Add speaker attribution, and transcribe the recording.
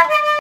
Speaker 1: 何